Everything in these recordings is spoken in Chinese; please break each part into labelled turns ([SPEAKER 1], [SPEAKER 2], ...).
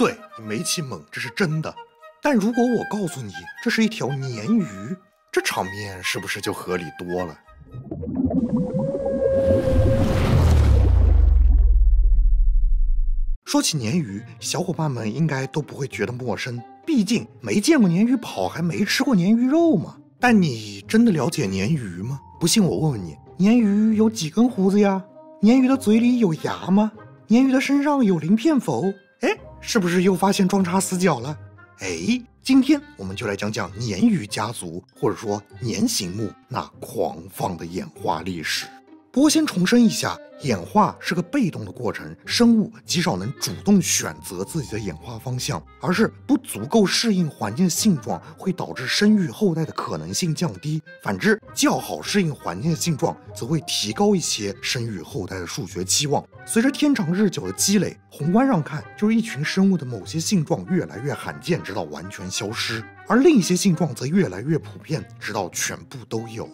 [SPEAKER 1] 对你没起猛，这是真的。但如果我告诉你这是一条鲶鱼，这场面是不是就合理多了？说起鲶鱼，小伙伴们应该都不会觉得陌生，毕竟没见过鲶鱼跑，还没吃过鲶鱼肉嘛。但你真的了解鲶鱼吗？不信我问问你，鲶鱼有几根胡子呀？鲶鱼的嘴里有牙吗？鲶鱼的身上有鳞片否？哎，是不是又发现装叉死角了？哎，今天我们就来讲讲鲶鱼家族，或者说鲶形目那狂放的演化历史。不过先重申一下，演化是个被动的过程，生物极少能主动选择自己的演化方向，而是不足够适应环境的性状，会导致生育后代的可能性降低。反之，较好适应环境的性状，则会提高一些生育后代的数学期望。随着天长日久的积累，宏观上看，就是一群生物的某些性状越来越罕见，直到完全消失。而另一些性状则越来越普遍，直到全部都有。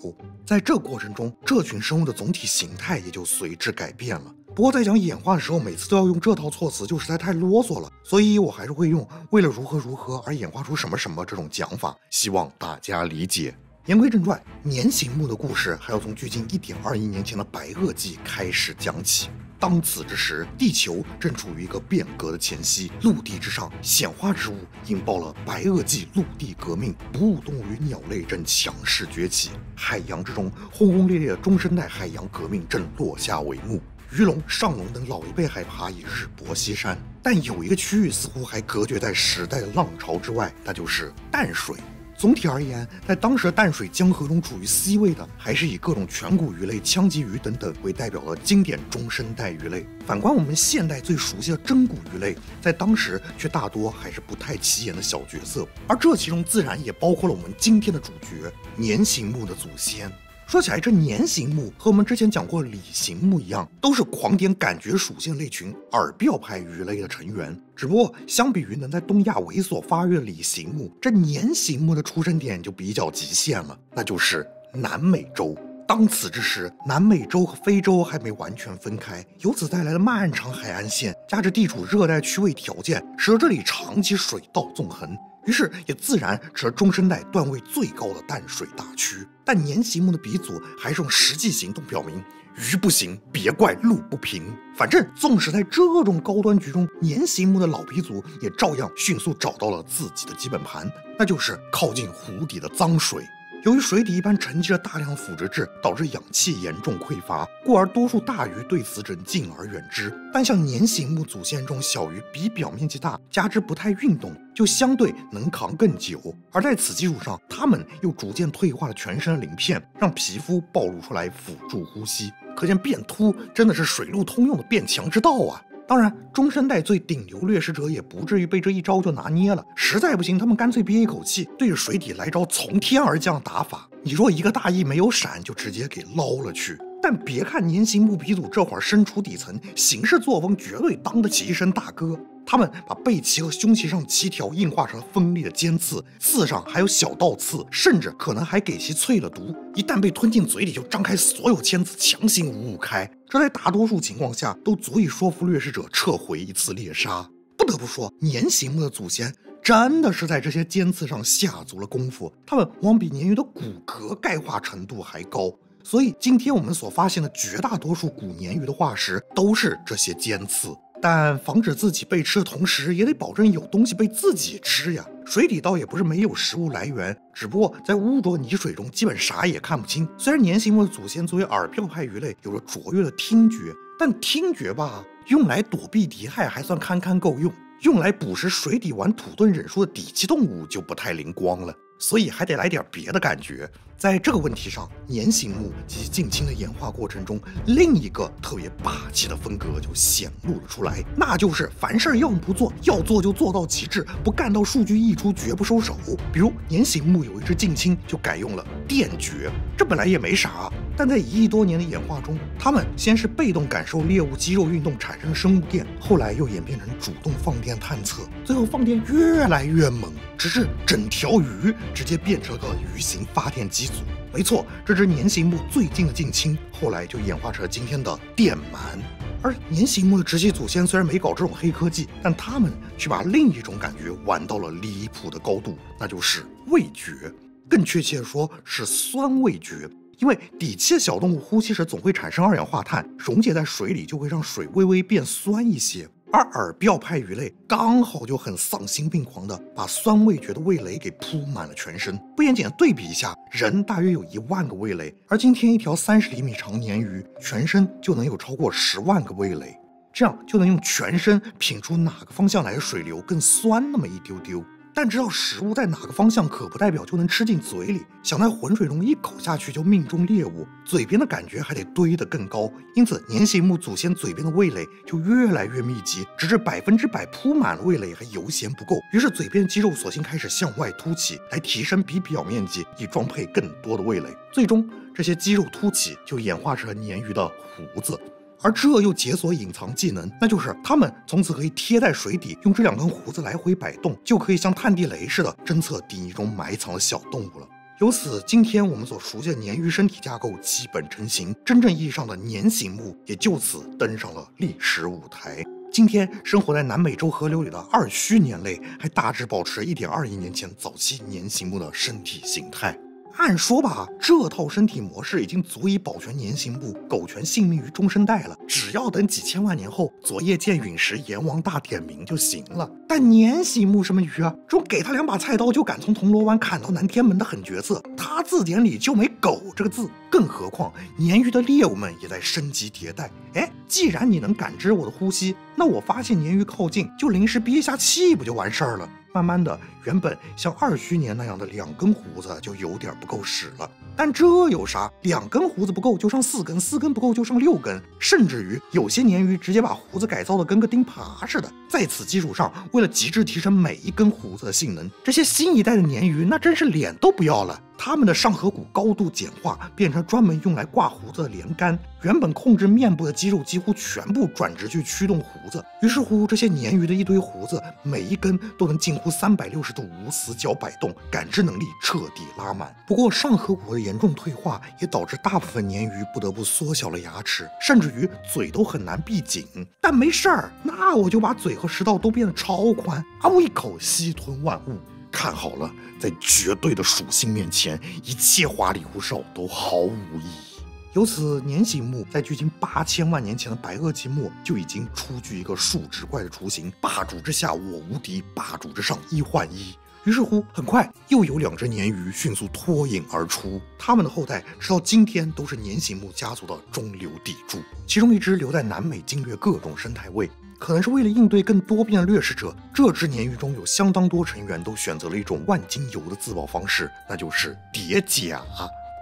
[SPEAKER 1] 在这过程中，这群生物的总体形态也就随之改变了。不过在讲演化的时候，每次都要用这套措辞，就实在太啰嗦了，所以我还是会用“为了如何如何而演化出什么什么”这种讲法，希望大家理解。言归正传，年行目的故事还要从距今一点二亿年前的白垩纪开始讲起。当此之时，地球正处于一个变革的前夕。陆地之上，显化之物引爆了白垩纪陆地革命，哺乳动物与鸟类正强势崛起。海洋之中，轰轰烈烈的中生代海洋革命正落下帷幕。鱼龙、上龙等老一辈海爬已日薄西山，但有一个区域似乎还隔绝在时代的浪潮之外，那就是淡水。总体而言，在当时淡水江河中处于 C 位的，还是以各种全骨鱼类、腔棘鱼等等为代表的经典中生代鱼类。反观我们现代最熟悉的真骨鱼类，在当时却大多还是不太起眼的小角色，而这其中自然也包括了我们今天的主角——年形目的祖先。说起来，这年形目和我们之前讲过鲤形目一样，都是狂点感觉属性类群耳鳔派鱼类的成员。只不过，相比于能在东亚猥琐发育的鲤形目，这年形目的出生点就比较极限了，那就是南美洲。当此之时，南美洲和非洲还没完全分开，由此带来的漫长海岸线，加之地处热带区位条件，使得这里长期水稻纵横。于是也自然成了中生代段位最高的淡水大区。但年形目的鼻祖还是用实际行动表明，鱼不行，别怪路不平。反正纵使在这种高端局中，年形目的老鼻祖也照样迅速找到了自己的基本盘，那就是靠近湖底的脏水。由于水底一般沉积着大量腐殖质，导致氧气严重匮乏，故而多数大鱼对此只敬而远之。但像年形目祖先这种小鱼，比表面积大，加之不太运动，就相对能扛更久。而在此基础上，它们又逐渐退化了全身鳞片，让皮肤暴露出来辅助呼吸。可见变秃真的是水陆通用的变强之道啊！当然，中生代最顶流掠食者也不至于被这一招就拿捏了。实在不行，他们干脆憋一口气，对着水底来招从天而降打法。你若一个大意没有闪，就直接给捞了去。但别看年轻木鼻祖这会儿身处底层，行事作风绝对当得起一声大哥。他们把背鳍和胸鳍上鳍条硬化成了锋利的尖刺，刺上还有小倒刺，甚至可能还给其淬了毒。一旦被吞进嘴里，就张开所有尖刺，强行五五开。这在大多数情况下都足以说服掠食者撤回一次猎杀。不得不说，年形目的祖先真的是在这些尖刺上下足了功夫，他们往往比鲶鱼的骨骼钙化程度还高。所以今天我们所发现的绝大多数古鲶鱼的化石都是这些尖刺。但防止自己被吃的同时，也得保证有东西被自己吃呀。水底倒也不是没有食物来源，只不过在污浊泥水中，基本啥也看不清。虽然年形目的祖先作为耳鳔派鱼类有着卓越的听觉，但听觉吧，用来躲避敌害还算堪堪够用，用来捕食水底玩土遁忍术的底气动物就不太灵光了。所以还得来点别的感觉。在这个问题上，年形目及近亲的演化过程中，另一个特别霸气的风格就显露了出来，那就是凡事要么不做，要做就做到极致，不干到数据溢出绝不收手。比如年形目有一只近亲就改用了电觉，这本来也没啥，但在一亿多年的演化中，它们先是被动感受猎物肌肉运动产生的生物电，后来又演变成主动放电探测，最后放电越来越猛，直至整条鱼直接变成了个鱼形发电机。没错，这只年形目最近的近亲，后来就演化成了今天的电鳗。而年形目的直系祖先虽然没搞这种黑科技，但他们却把另一种感觉玩到了离谱的高度，那就是味觉，更确切的说是酸味觉。因为底栖的小动物呼吸时总会产生二氧化碳，溶解在水里就会让水微微变酸一些。而耳鳔派鱼类刚好就很丧心病狂的把酸味觉的味蕾给铺满了全身。不严谨的对比一下，人大约有一万个味蕾，而今天一条三十厘米长鲶鱼全身就能有超过十万个味蕾，这样就能用全身品出哪个方向来的水流更酸那么一丢丢。但知道食物在哪个方向，可不代表就能吃进嘴里。想在浑水中一口下去就命中猎物，嘴边的感觉还得堆得更高。因此，年形目祖先嘴边的味蕾就越来越密集，直至百分之百铺满了味蕾还犹嫌不够。于是，嘴边肌肉索性开始向外凸起，来提升比表面积，以装配更多的味蕾。最终，这些肌肉凸起就演化成了鲶鱼的胡子。而这又解锁隐藏技能，那就是它们从此可以贴在水底，用这两根胡子来回摆动，就可以像探地雷似的侦测底泥中埋藏的小动物了。由此，今天我们所熟悉的鲶鱼身体架构基本成型，真正意义上的鲶形目也就此登上了历史舞台。今天，生活在南美洲河流里的二须鲶类还大致保持1.2亿年前早期鲶形目的身体形态。按说吧，这套身体模式已经足以保全年形目苟全性命于中生代了。只要等几千万年后，昨夜见陨石，阎王大点名就行了。但年形目什么鱼啊？这种给他两把菜刀就敢从铜锣湾砍到南天门的狠角色，他字典里就没“狗”这个字。更何况，鲶鱼的猎物们也在升级迭代。哎，既然你能感知我的呼吸，那我发现鲶鱼靠近，就临时憋下气，不就完事儿了？慢慢的，原本像二虚年那样的两根胡子就有点不够使了。但这有啥？两根胡子不够就上四根，四根不够就上六根，甚至于有些鲶鱼直接把胡子改造的跟个钉耙似的。在此基础上，为了极致提升每一根胡子的性能，这些新一代的鲶鱼那真是脸都不要了。它们的上颌骨高度简化，变成专门用来挂胡子的连杆。原本控制面部的肌肉几乎全部转直去驱动胡子。于是乎，这些鲶鱼的一堆胡子，每一根都能近乎三百六十度无死角摆动，感知能力彻底拉满。不过，上颌骨的严重退化也导致大部分鲶鱼不得不缩小了牙齿，甚至于嘴都很难闭紧。但没事儿，那我就把嘴和食道都变得超宽，啊，呜一口吸吞万物。看好了，在绝对的属性面前，一切花里胡哨都毫无意义。由此，年形木在距今八千万年前的白垩纪末就已经初具一个树脂怪的雏形。霸主之下我无敌，霸主之上一换一。于是乎，很快又有两只鲶鱼迅速脱颖而出，它们的后代直到今天都是鲶形目家族的中流砥柱。其中一只留在南美经略各种生态位。可能是为了应对更多变的掠食者，这只鲶鱼中有相当多成员都选择了一种万金油的自保方式，那就是叠甲。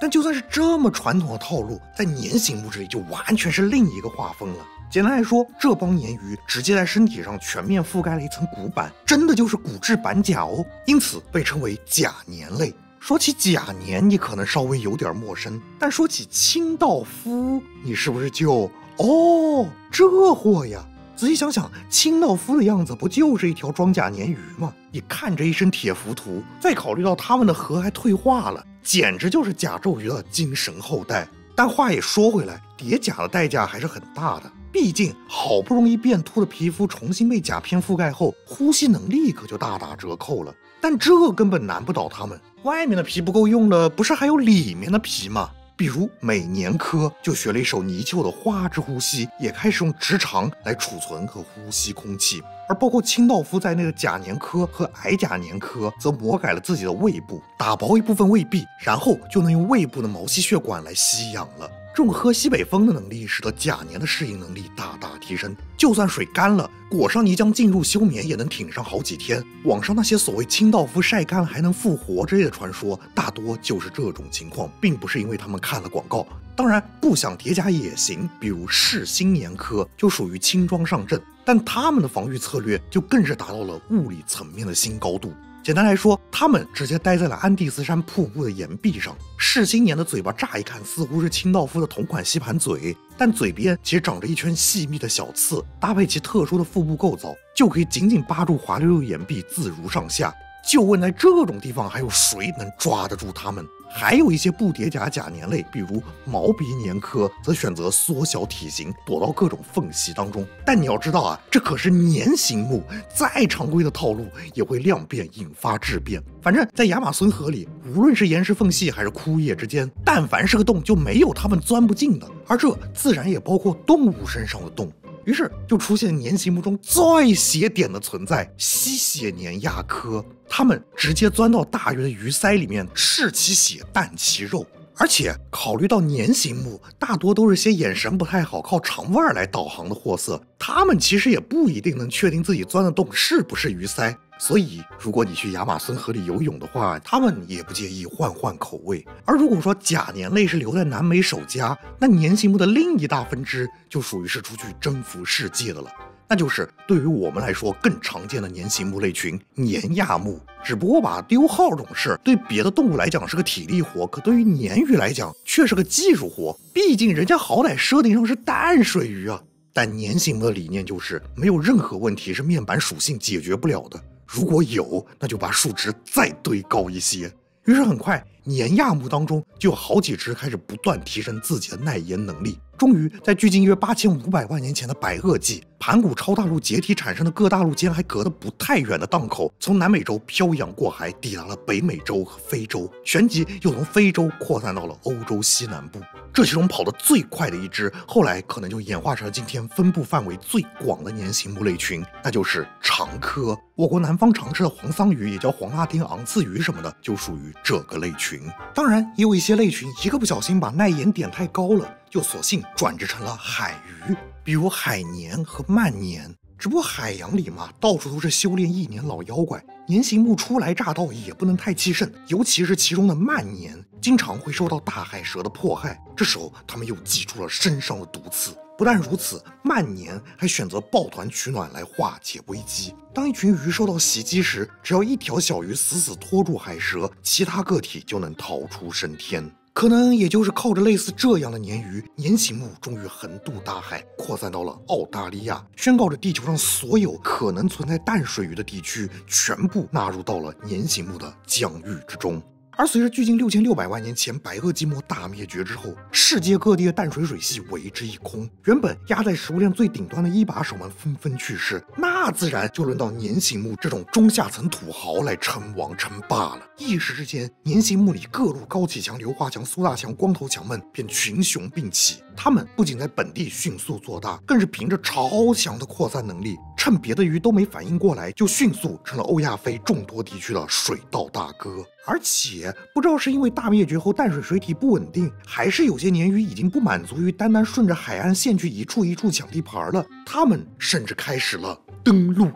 [SPEAKER 1] 但就算是这么传统的套路，在鲶形目这里就完全是另一个画风了。简单来说，这帮鲶鱼直接在身体上全面覆盖了一层骨板，真的就是骨质板甲哦，因此被称为甲鲶类。说起甲鲶，你可能稍微有点陌生，但说起清道夫，你是不是就哦这货呀？仔细想想，清道夫的样子不就是一条装甲鲶鱼吗？你看着一身铁浮屠，再考虑到他们的核还退化了，简直就是甲胄鱼的精神后代。但话也说回来，叠甲的代价还是很大的，毕竟好不容易变秃的皮肤重新被甲片覆盖后，呼吸能力可就大打折扣了。但这根本难不倒他们，外面的皮不够用了，不是还有里面的皮吗？比如每年科就学了一手泥鳅的花之呼吸，也开始用直肠来储存和呼吸空气。而包括清道夫在内的甲年科和矮甲年科，则魔改了自己的胃部，打薄一部分胃壁，然后就能用胃部的毛细血管来吸氧了。这种喝西北风的能力，使得甲年的适应能力大大提升。就算水干了，裹上泥浆进入休眠，也能挺上好几天。网上那些所谓清道夫晒干还能复活之类的传说，大多就是这种情况，并不是因为他们看了广告。当然，不想叠加也行，比如噬新年科就属于轻装上阵，但他们的防御策略就更是达到了物理层面的新高度。简单来说，他们直接待在了安第斯山瀑布的岩壁上。噬心岩的嘴巴乍一看似乎是清道夫的同款吸盘嘴，但嘴边其实长着一圈细密的小刺，搭配其特殊的腹部构造，就可以紧紧扒住滑溜溜岩壁，自如上下。就问在这种地方还有谁能抓得住它们？还有一些不叠甲甲年类，比如毛鼻年科，则选择缩小体型，躲到各种缝隙当中。但你要知道啊，这可是年形目，再常规的套路也会量变引发质变。反正，在亚马孙河里，无论是岩石缝隙还是枯叶之间，但凡是个洞，就没有它们钻不进的。而这自然也包括动物身上的洞。于是就出现年形目中最邪点的存在——吸血年亚科。它们直接钻到大鱼的鱼鳃里面，吃其血，啖其肉。而且考虑到年形目大多都是些眼神不太好、靠肠胃来导航的货色，它们其实也不一定能确定自己钻的洞是不是鱼鳃。所以，如果你去亚马孙河里游泳的话，他们也不介意换换口味。而如果说甲年类是留在南美首家，那年形目的另一大分支就属于是出去征服世界的了，那就是对于我们来说更常见的年形目类群——年亚目。只不过吧，丢号这种事对别的动物来讲是个体力活，可对于鲶鱼来讲却是个技术活。毕竟人家好歹设定上是淡水鱼啊。但年形目的理念就是没有任何问题是面板属性解决不了的。如果有，那就把数值再堆高一些。于是很快，年亚目当中就有好几只开始不断提升自己的耐盐能力。终于在距今约八千五百万年前的白垩纪，盘古超大陆解体产生的各大陆间还隔得不太远的档口，从南美洲漂洋过海抵达了北美洲和非洲，旋即又从非洲扩散到了欧洲西南部。这其中跑得最快的一只，后来可能就演化成了今天分布范围最广的年形目类群，那就是长科。我国南方常吃的黄桑鱼，也叫黄拉丁昂刺鱼什么的，就属于这个类群。当然，也有一些类群一个不小心把耐盐点太高了。就索性转制成了海鱼，比如海鲶和鳗鲶。只不过海洋里嘛，到处都是修炼一年老妖怪，年形目初来乍到也不能太气盛，尤其是其中的鳗鲶，经常会受到大海蛇的迫害。这时候他们又挤出了身上的毒刺。不但如此，曼年还选择抱团取暖来化解危机。当一群鱼受到袭击时，只要一条小鱼死死拖住海蛇，其他个体就能逃出升天。可能也就是靠着类似这样的鲶鱼，年形目终于横渡大海，扩散到了澳大利亚，宣告着地球上所有可能存在淡水鱼的地区，全部纳入到了年形目的疆域之中。而随着距今六千六百万年前白垩纪末大灭绝之后，世界各地的淡水水系为之一空。原本压在食物链最顶端的一把手们纷纷去世，那自然就轮到年形目这种中下层土豪来称王称霸了。一时之间，年形目里各路高启强、刘华强、苏大强、光头强们便群雄并起。他们不仅在本地迅速做大，更是凭着超强的扩散能力，趁别的鱼都没反应过来，就迅速成了欧亚非众多地区的水稻大哥。而且不知道是因为大灭绝后淡水水体不稳定，还是有些鲶鱼已经不满足于单单顺着海岸线去一处一处抢地盘了，他们甚至开始了登陆。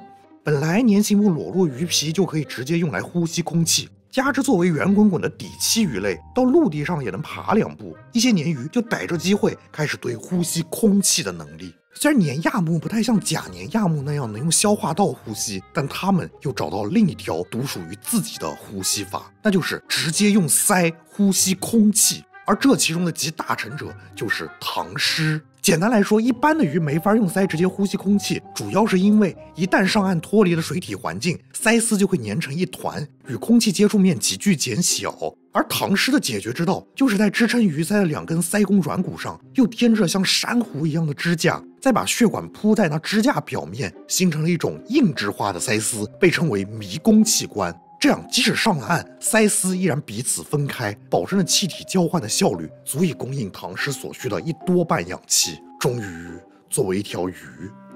[SPEAKER 1] 本来鲶形目裸露鱼皮就可以直接用来呼吸空气，加之作为圆滚滚的底栖鱼类，到陆地上也能爬两步，一些鲶鱼就逮着机会开始对呼吸空气的能力。虽然年亚目不太像甲年亚目那样能用消化道呼吸，但他们又找到另一条独属于自己的呼吸法，那就是直接用鳃呼吸空气。而这其中的集大成者就是唐诗。简单来说，一般的鱼没法用鳃直接呼吸空气，主要是因为一旦上岸脱离了水体环境，鳃丝就会粘成一团，与空气接触面急剧减小。而唐诗的解决之道，就是在支撑鱼鳃的两根鳃弓软骨上，又添着像珊瑚一样的支架，再把血管铺在那支架表面，形成了一种硬质化的鳃丝，被称为迷宫器官。这样，即使上了岸，鳃丝依然彼此分开，保证了气体交换的效率，足以供应唐诗所需的一多半氧气。终于，作为一条鱼，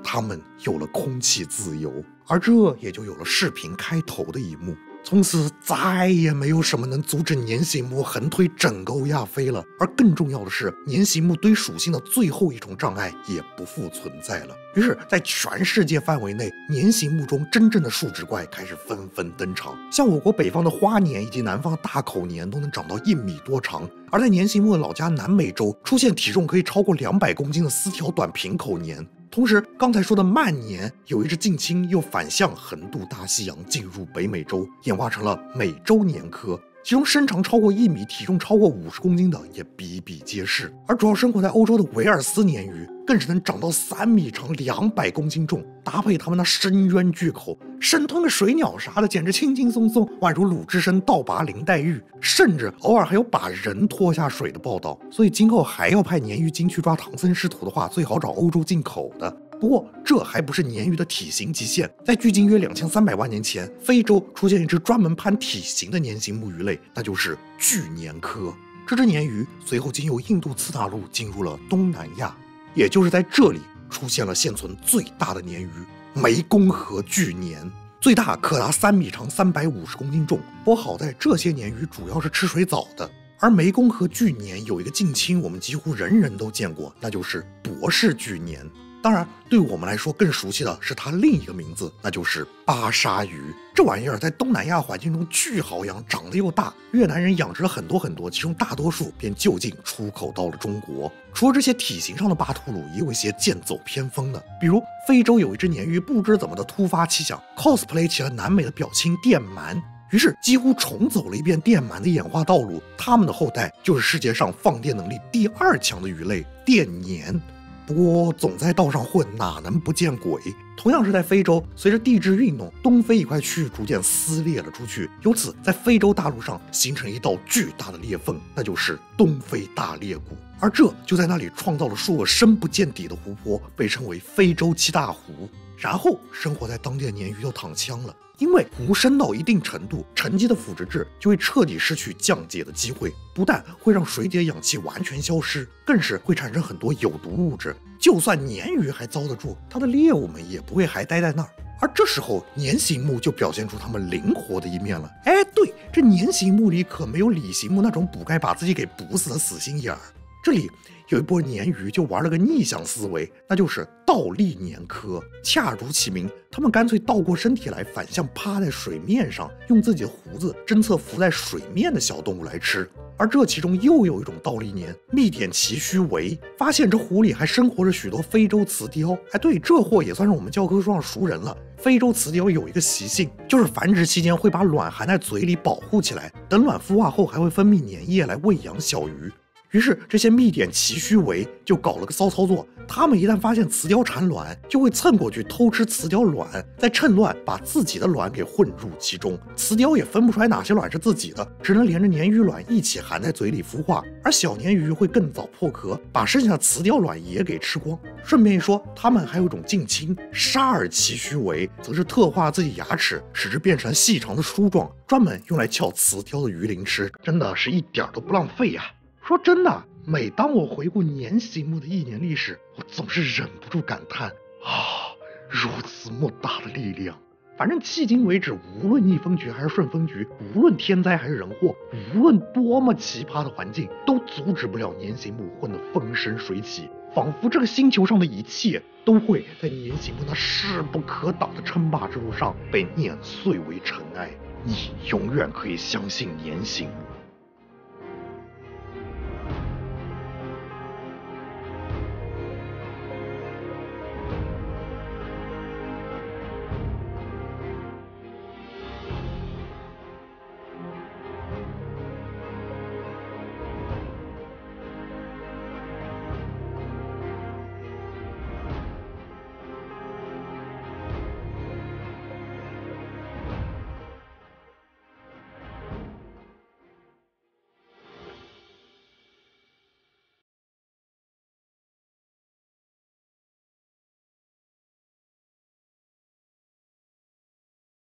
[SPEAKER 1] 它们有了空气自由，而这也就有了视频开头的一幕。从此再也没有什么能阻止年形目横推整个欧亚非了。而更重要的是，年形目堆属性的最后一重障碍也不复存在了。于是，在全世界范围内，年形目中真正的树脂怪开始纷纷登场。像我国北方的花年以及南方的大口年都能长到一米多长，而在年形目的老家南美洲，出现体重可以超过两百公斤的丝条短平口年。同时，刚才说的曼年有一只近亲又反向横渡大西洋进入北美洲，演化成了美洲年科。其中身长超过一米、体重超过五十公斤的也比比皆是。而主要生活在欧洲的维尔斯鲶鱼，更是能长到三米长、两百公斤重，搭配它们那深渊巨口，生吞个水鸟啥的，简直轻轻松松，宛如鲁智深倒拔林黛玉，甚至偶尔还有把人拖下水的报道。所以今后还要派鲶鱼精去抓唐僧师徒的话，最好找欧洲进口的。不过，这还不是鲶鱼的体型极限。在距今约两千三百万年前，非洲出现一只专门攀体型的鲶形目鱼类，那就是巨鲶科。这只鲶鱼随后经由印度次大陆进入了东南亚，也就是在这里出现了现存最大的鲶鱼——湄公河巨鲶，最大可达三米长，三百五十公斤重。不过好在这些鲶鱼主要是吃水藻的，而湄公河巨鲶有一个近亲，我们几乎人人都见过，那就是博士巨鲶。当然，对我们来说更熟悉的是它另一个名字，那就是巴沙鱼。这玩意儿在东南亚环境中巨好养，长得又大。越南人养殖了很多很多，其中大多数便就近出口到了中国。除了这些体型上的巴图鲁，也有一些剑走偏锋的。比如非洲有一只鲶鱼，不知怎么的突发奇想，cosplay 起了南美的表亲电鳗，于是几乎重走了一遍电鳗的演化道路。它们的后代就是世界上放电能力第二强的鱼类电鲶。不过总在道上混，哪能不见鬼？同样是在非洲，随着地质运动，东非一块区域逐渐撕裂了出去，由此在非洲大陆上形成一道巨大的裂缝，那就是东非大裂谷。而这就在那里创造了数个深不见底的湖泊，被称为非洲七大湖。然后生活在当地的鲶鱼就躺枪了。因为湖深到一定程度，沉积的腐殖质就会彻底失去降解的机会，不但会让水底的氧气完全消失，更是会产生很多有毒物质。就算鲶鱼还遭得住，它的猎物们也不会还待在那儿。而这时候，鲶形目就表现出它们灵活的一面了。哎，对，这鲶形目里可没有鲤形目那种补钙把自己给补死的死心眼儿。这里有一波鲶鱼就玩了个逆向思维，那就是倒立鲶科。恰如其名，它们干脆倒过身体来，反向趴在水面上，用自己的胡子侦测浮在水面的小动物来吃。而这其中又有一种倒立鲶，密点其须维，发现这湖里还生活着许多非洲雌雕。哎，对，这货也算是我们教科书上熟人了。非洲雌雕有一个习性，就是繁殖期间会把卵含在嘴里保护起来，等卵孵化后还会分泌粘液来喂养小鱼。于是，这些密点奇须维就搞了个骚操作。他们一旦发现雌雕产卵，就会蹭过去偷吃雌雕卵，再趁乱把自己的卵给混入其中。雌雕也分不出来哪些卵是自己的，只能连着鲶鱼卵一起含在嘴里孵化。而小鲶鱼会更早破壳，把剩下的雌雕卵也给吃光。顺便一说，它们还有一种近亲沙尔奇须维，则是特化自己牙齿，使之变成细长的梳状，专门用来撬雌雕的鱼鳞吃。真的是一点都不浪费呀！说真的，每当我回顾年行目的一年历史，我总是忍不住感叹啊，如此莫大的力量！反正迄今为止，无论逆风局还是顺风局，无论天灾还是人祸，无论多么奇葩的环境，都阻止不了年形目混得风生水起，仿佛这个星球上的一切都会在年行木那势不可挡的称霸之路上被碾碎为尘埃。你永远可以相信年形目。